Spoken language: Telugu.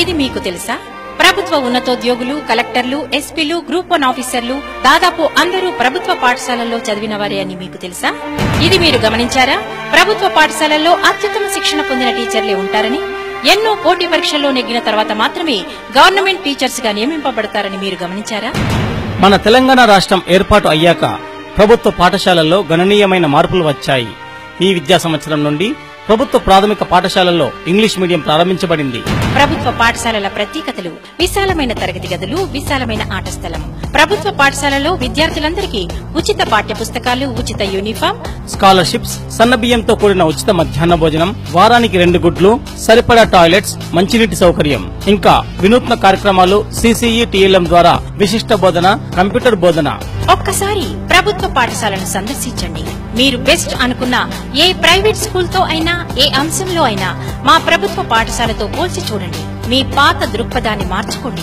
ఇది మీకు తెలుసా? ప్రభుత్వ ఉన్నతోద్యోగులు కలెక్టర్లు ఎస్పీలు గ్రూప్ వన్ ఆఫీసర్లు దాదాపు అందరూ ప్రభుత్వ పాఠశాలల్లో చదివిన వారే అని మీకు తెలుసా? ఇది మీరు గమనించారా? ప్రభుత్వ పాఠశాలల్లో అత్యుత్తమ శిక్షణ పొందిన టీచర్లే ఉంటారని ఎన్నో పోటీ పరీక్షల్లో నెగ్గిన తర్వాత మాత్రమే గవర్నమెంట్ టీచర్స్గా నియమింపబడతారని మీరు గమనించారా? మన తెలంగాణ రాష్ట్రం ఏర్పాటు అయ్యాక ప్రభుత్వ పాఠశాలల్లో గణనీయమైన మార్పులు వచ్చాయి. ఈ విద్యా సంవత్సరం నుండి ప్రభుత్వ ప్రాథమిక పాఠశాలల్లో ఇంగ్లీష్ మీడియం ప్రారంభించబడింది. ప్రభుత్వ పాఠశాలల ప్రత్యేకతలు విశాలమైన తరగతి గదులు విశాలమైన ఆట స్థలం. ప్రభుత్వ పాఠశాలలో విద్యార్థులందరికీ ఉచిత పాఠ్య పుస్తకాలు ఉచిత యూనిఫామ్ స్కాలర్షిప్స్ సన్న బియ్యంతో కూడిన ఉచిత మధ్యాహ్న భోజనం వారానికి రెండు గుడ్లు సరిపడా టాయిలెట్స్ మంచినీటి సౌకర్యం. ఇంకా వినూత్న కార్యక్రమాలు సిసిఈ టీఎల్ఎం ద్వారా విశిష్ట బోధన కంప్యూటర్ బోధన. ఒక్కసారి ప్రభుత్వ పాఠశాలను సందర్శించండి. మీరు బెస్ట్ అనుకున్న ఏ ప్రైవేట్ స్కూల్తో అయినా ఏ అంశంలో అయినా మా ప్రభుత్వ పాఠశాలతో పోల్చి చూడండి. మీ పాత దృక్పథాన్ని మార్చుకోండి.